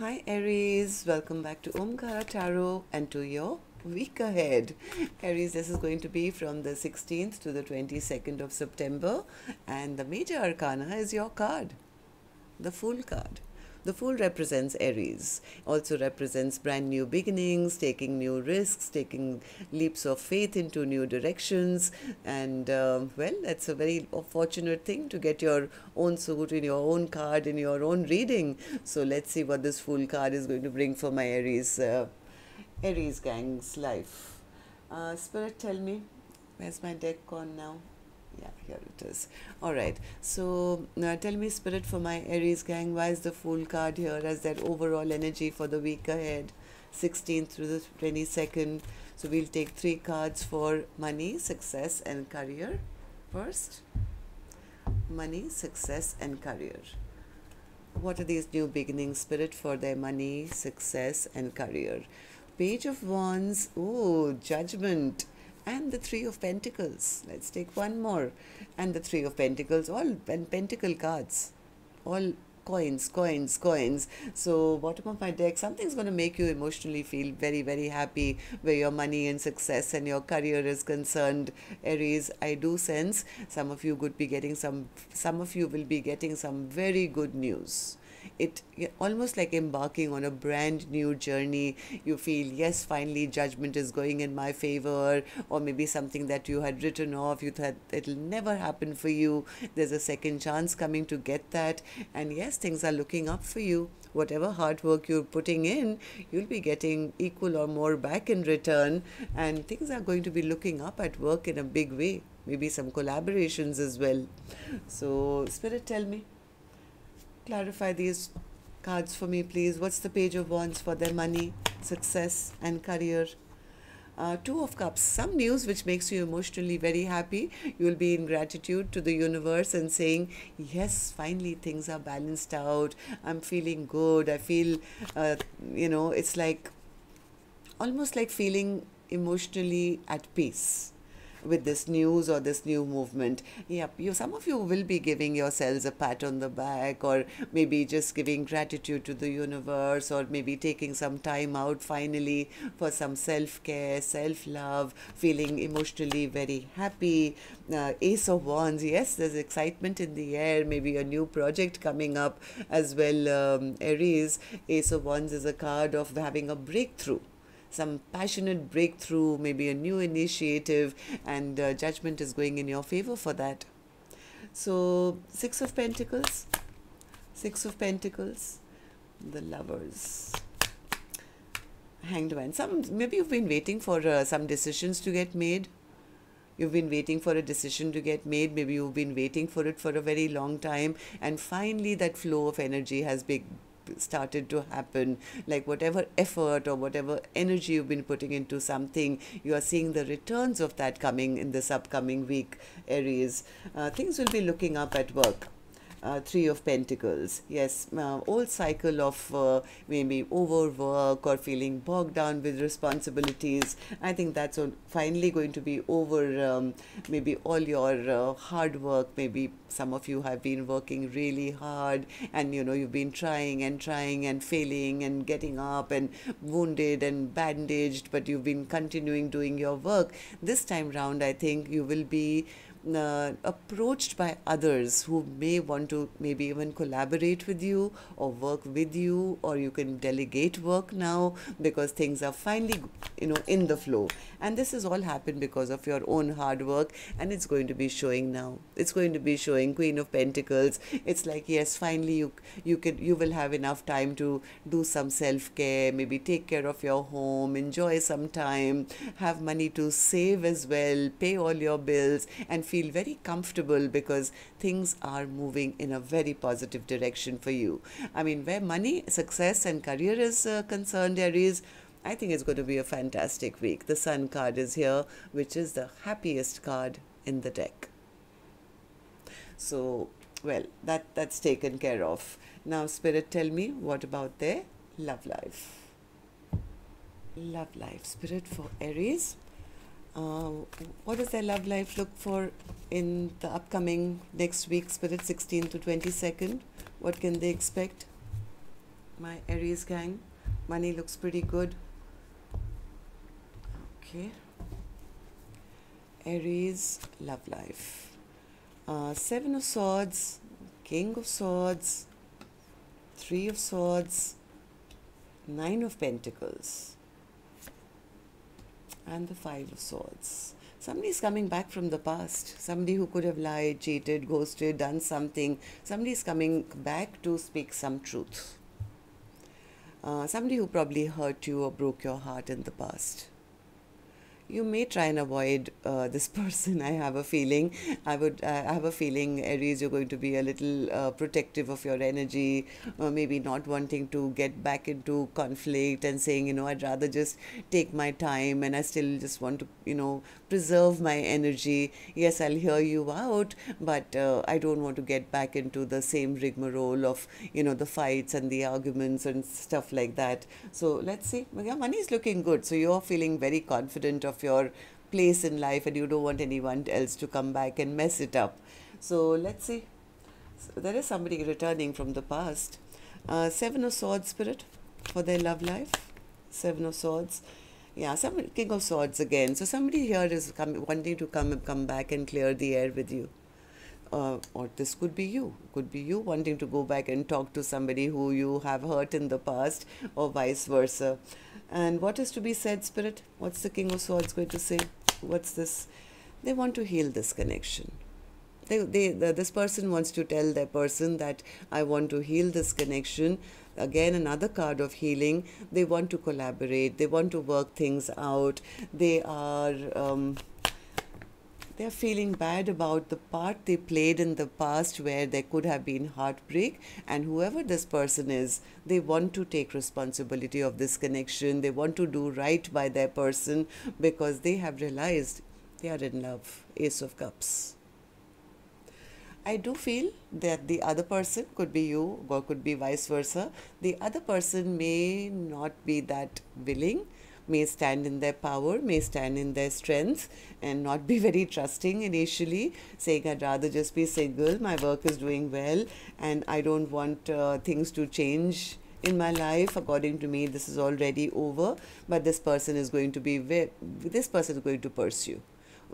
Hi Aries, welcome back to Omkara Tarot and to your week ahead. Aries, this is going to be from the 16th to the 22nd of September, and the major arcana is your card, the Fool card. The Fool represents Aries, also represents brand new beginnings, taking new risks, taking leaps of faith into new directions. And uh, well, that's a very fortunate thing to get your own suit in your own card in your own reading. So let's see what this Fool card is going to bring for my Aries, uh, Aries gang's life. Uh, Spirit, tell me, where's my deck gone now? Yeah here it is. All right. So now tell me spirit for my aries gang why is the fool card here as that overall energy for the week ahead? 16th through the 22nd so we'll take three cards for money success and career. First money success and career. What are these new beginnings spirit for their money success and career? Page of wands. Oh judgment and the three of pentacles. Let's take one more. And the three of pentacles. All and pentacle cards. All coins coins coins. So bottom of my deck something's going to make you emotionally feel very very happy where your money and success and your career is concerned. Aries i do sense some of you could be getting some some of you will be getting some very good news it almost like embarking on a brand new journey. You feel yes finally judgment is going in my favor or maybe something that you had written off you thought it'll never happen for you. There's a second chance coming to get that. And yes things are looking up for you. Whatever hard work you're putting in you'll be getting equal or more back in return. And things are going to be looking up at work in a big way. Maybe some collaborations as well. So spirit tell me clarify these cards for me, please. What's the page of wands for their money, success, and career? Uh, two of cups. Some news which makes you emotionally very happy. You will be in gratitude to the universe and saying yes finally things are balanced out. I'm feeling good. I feel uh, you know it's like almost like feeling emotionally at peace with this news or this new movement. Yep, you some of you will be giving yourselves a pat on the back or maybe just giving gratitude to the universe or maybe taking some time out finally for some self-care, self-love, feeling emotionally very happy. Uh, Ace of Wands, yes, there's excitement in the air, maybe a new project coming up as well. Um, Aries, Ace of Wands is a card of having a breakthrough some passionate breakthrough, maybe a new initiative, and uh, judgment is going in your favor for that. So, Six of Pentacles, Six of Pentacles, the Lovers. Hanged Man. Some maybe you've been waiting for uh, some decisions to get made. You've been waiting for a decision to get made. Maybe you've been waiting for it for a very long time, and finally that flow of energy has been started to happen like whatever effort or whatever energy you've been putting into something you are seeing the returns of that coming in this upcoming week aries. Uh, things will be looking up at work uh, three of pentacles. Yes uh, old cycle of uh, maybe overwork or feeling bogged down with responsibilities. I think that's finally going to be over um, maybe all your uh, hard work. Maybe some of you have been working really hard and you know you've been trying and trying and failing and getting up and wounded and bandaged but you've been continuing doing your work. This time round i think you will be uh, approached by others who may want to maybe even collaborate with you or work with you or you can delegate work now because things are finally you know in the flow. And this has all happened because of your own hard work and it's going to be showing now. It's going to be showing queen of pentacles. It's like yes finally you you can you will have enough time to do some self care maybe take care of your home enjoy some time have money to save as well pay all your bills and feel very comfortable because things are moving in a very positive direction for you. I mean, where money, success, and career is uh, concerned, Aries, I think it's going to be a fantastic week. The Sun card is here, which is the happiest card in the deck. So, well, that, that's taken care of. Now, Spirit, tell me what about their love life? Love life, Spirit for Aries. Uh, what does their love life look for in the upcoming next week, Spirit 16 to 22nd? What can they expect? my Aries gang. Money looks pretty good. Okay. Aries, love life. Uh, Seven of Swords, King of Swords, Three of Swords, Nine of Pentacles, and the Five of Swords. Somebody is coming back from the past. Somebody who could have lied, cheated, ghosted, done something. Somebody is coming back to speak some truth. Uh, somebody who probably hurt you or broke your heart in the past you may try and avoid uh, this person i have a feeling. I would uh, i have a feeling aries you're going to be a little uh, protective of your energy maybe not wanting to get back into conflict and saying you know i'd rather just take my time and i still just want to you know preserve my energy. Yes i'll hear you out but uh, i don't want to get back into the same rigmarole of you know the fights and the arguments and stuff like that. So let's see. Yeah money is looking good. So you're feeling very confident of of your place in life and you don't want anyone else to come back and mess it up. So let's see. So there is somebody returning from the past. Uh, Seven of Swords spirit for their love life. Seven of Swords. Yeah, some King of Swords again. So somebody here is come, wanting to come come back and clear the air with you. Uh, or this could be you could be you wanting to go back and talk to somebody who you have hurt in the past or vice versa and what is to be said, Spirit? What's the King of Swords going to say? What's this? They want to heal this connection. They, they, the, this person wants to tell their person that I want to heal this connection. Again, another card of healing. They want to collaborate. They want to work things out. They are. Um, they're feeling bad about the part they played in the past where there could have been heartbreak. And whoever this person is they want to take responsibility of this connection. They want to do right by their person because they have realized they are in love. Ace of cups. I do feel that the other person could be you or could be vice versa. The other person may not be that willing may stand in their power, may stand in their strength, and not be very trusting initially, saying, I'd rather just be single, my work is doing well, and I don't want uh, things to change in my life. According to me this is already over but this person is going to be this person is going to pursue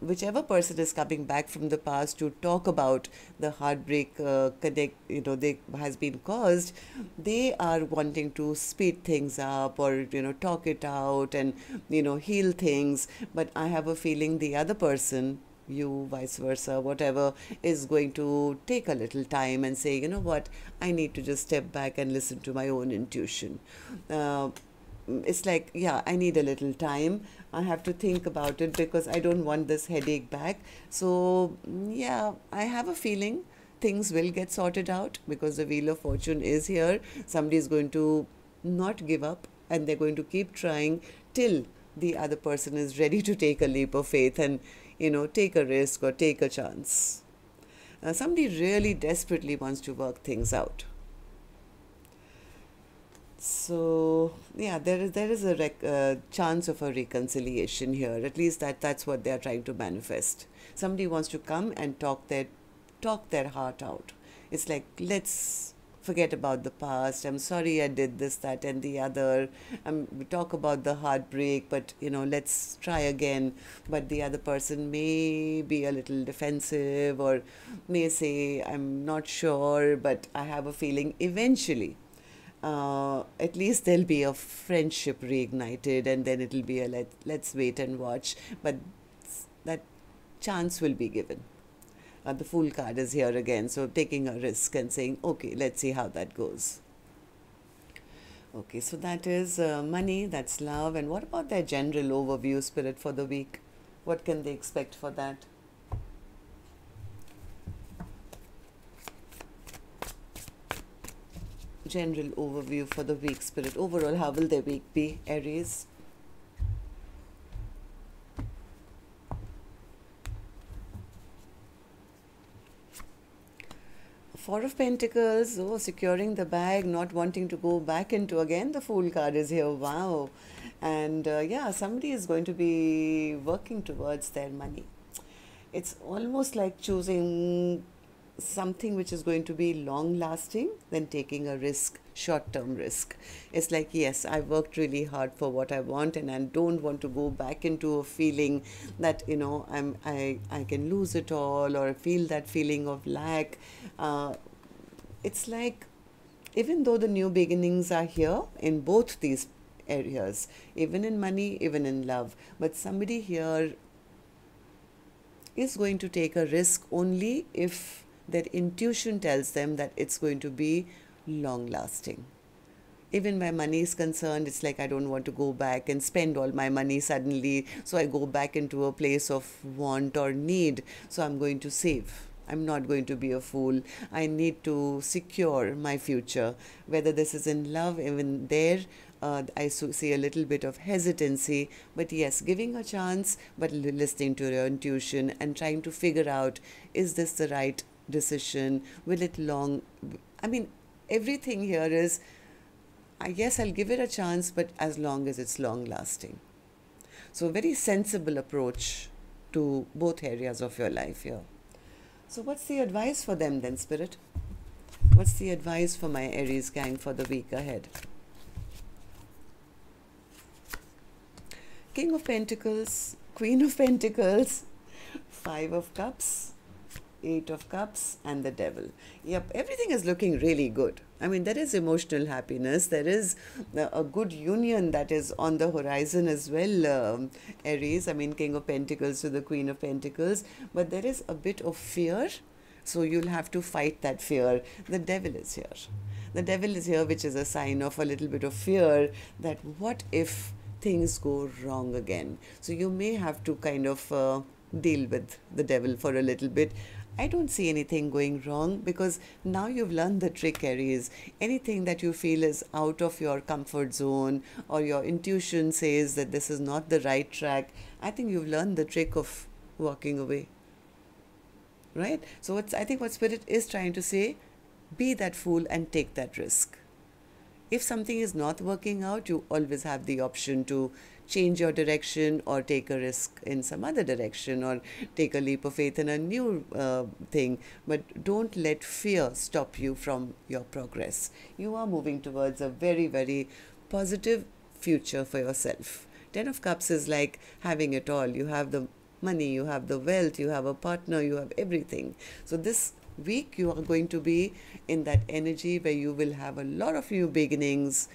whichever person is coming back from the past to talk about the heartbreak uh, connect you know they has been caused they are wanting to speed things up or you know talk it out and you know heal things. But i have a feeling the other person you vice versa whatever is going to take a little time and say you know what? I need to just step back and listen to my own intuition. Uh, it's like yeah i need a little time I have to think about it because I don't want this headache back. So, yeah, I have a feeling things will get sorted out because the Wheel of Fortune is here. Somebody is going to not give up and they're going to keep trying till the other person is ready to take a leap of faith and, you know, take a risk or take a chance. Uh, somebody really desperately wants to work things out so yeah there is there is a rec- uh, chance of a reconciliation here. At least that that's what they are trying to manifest. Somebody wants to come and talk their talk their heart out. It's like let's forget about the past. I'm sorry i did this that and the other. Um, we talk about the heartbreak but you know let's try again. But the other person may be a little defensive or may say i'm not sure but i have a feeling eventually uh, at least there'll be a friendship reignited and then it'll be a let, let's wait and watch. But that chance will be given. Uh, the fool card is here again so taking a risk and saying okay let's see how that goes. Okay so that is uh, money that's love. And what about their general overview spirit for the week? What can they expect for that general overview for the week spirit overall how will their week be aries Four of Pentacles, oh, securing the bag, not wanting to go back into again. The Fool card is here. Wow. And uh, yeah, somebody is going to be working towards their money. It's almost like choosing something which is going to be long lasting than taking a risk short term risk. It's like, yes, I worked really hard for what I want and I don't want to go back into a feeling that, you know, I'm, I, I can lose it all or feel that feeling of lack. Uh, it's like, even though the new beginnings are here in both these areas, even in money, even in love, but somebody here is going to take a risk only if their intuition tells them that it's going to be long lasting. Even my money is concerned, it's like I don't want to go back and spend all my money suddenly. So I go back into a place of want or need. So I'm going to save. I'm not going to be a fool. I need to secure my future. Whether this is in love, even there, uh, I see a little bit of hesitancy. But yes, giving a chance, but listening to your intuition and trying to figure out is this the right decision? Will it long? I mean, everything here is, I guess I'll give it a chance, but as long as it's long lasting. So, a very sensible approach to both areas of your life here. So, what's the advice for them then, Spirit? What's the advice for my Aries gang for the week ahead? King of Pentacles, Queen of Pentacles, Five of Cups, Eight of Cups, and the Devil. Yep, everything is looking really good. I mean, there is emotional happiness. There is a good union that is on the horizon as well, um, Aries. I mean, King of Pentacles to the Queen of Pentacles. But there is a bit of fear. So you'll have to fight that fear. The devil is here. The devil is here, which is a sign of a little bit of fear that what if things go wrong again? So you may have to kind of uh, deal with the devil for a little bit I don't see anything going wrong because now you've learned the trick, Aries. Anything that you feel is out of your comfort zone or your intuition says that this is not the right track, I think you've learned the trick of walking away. Right? So, what's, I think what Spirit is trying to say be that fool and take that risk. If something is not working out, you always have the option to change your direction or take a risk in some other direction or take a leap of faith in a new uh, thing. But don't let fear stop you from your progress. You are moving towards a very, very positive future for yourself. Ten of Cups is like having it all. You have the money, you have the wealth, you have a partner, you have everything. So, this week you are going to be in that energy where you will have a lot of new beginnings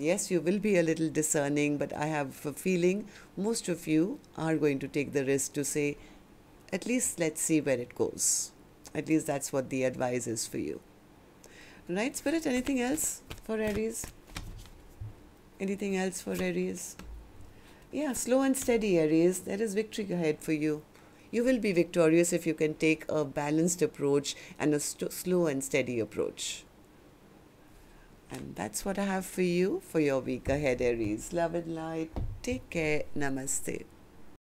Yes, you will be a little discerning, but I have a feeling most of you are going to take the risk to say, at least let's see where it goes. At least that's what the advice is for you. Right, Spirit? Anything else for Aries? Anything else for Aries? Yeah, slow and steady, Aries. There is victory ahead for you. You will be victorious if you can take a balanced approach and a slow and steady approach. And that's what I have for you for your week ahead, Aries. Love and light. Take care. Namaste.